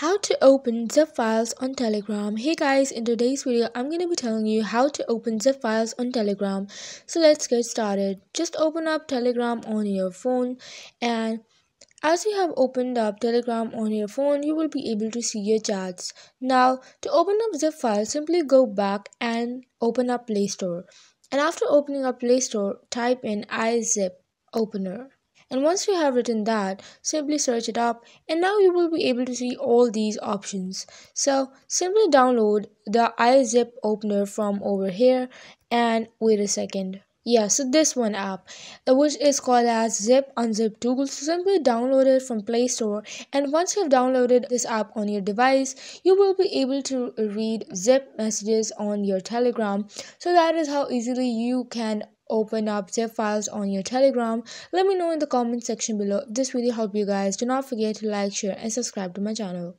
How to open zip files on Telegram. Hey guys, in today's video, I'm going to be telling you how to open zip files on Telegram. So let's get started. Just open up Telegram on your phone and as you have opened up Telegram on your phone, you will be able to see your chats. Now, to open up zip files, simply go back and open up Play Store. And after opening up Play Store, type in iZip opener and once you have written that simply search it up and now you will be able to see all these options. So simply download the izip opener from over here and wait a second. Yeah so this one app uh, which is called as zip unzip tool so simply download it from play store and once you have downloaded this app on your device you will be able to read zip messages on your telegram. So that is how easily you can open up zip files on your telegram. Let me know in the comment section below. If this video helped you guys. Do not forget to like share and subscribe to my channel